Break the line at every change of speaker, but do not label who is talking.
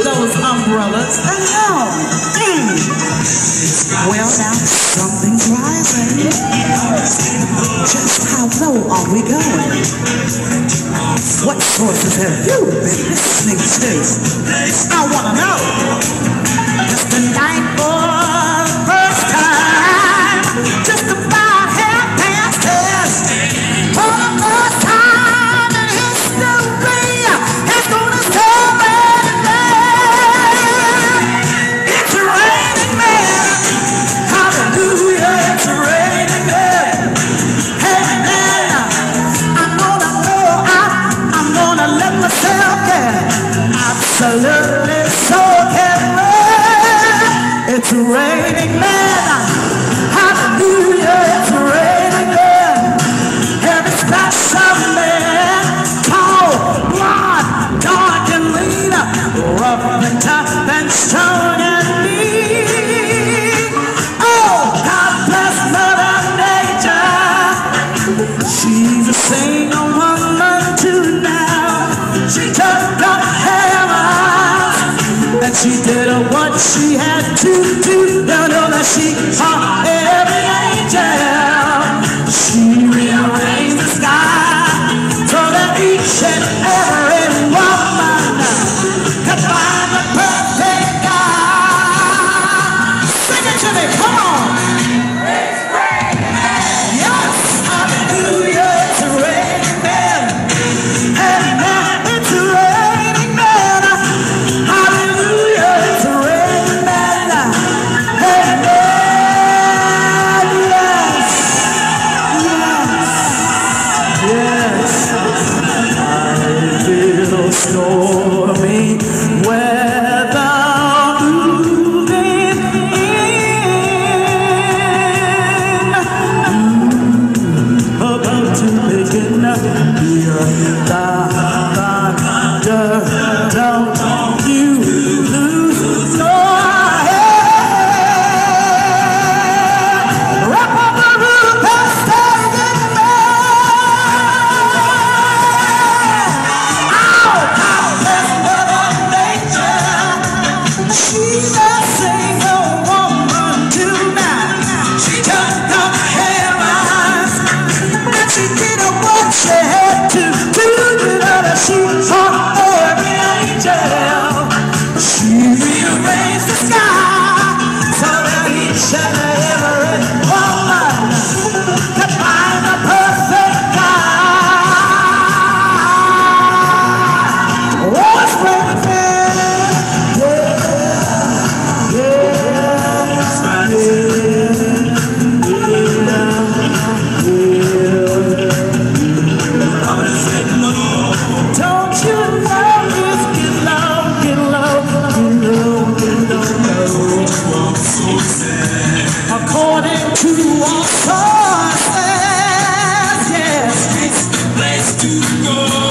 those umbrellas and help. Mm. Well, now, something's rising. Just how low are we going? What sources have you been listening to? I want to know. to go.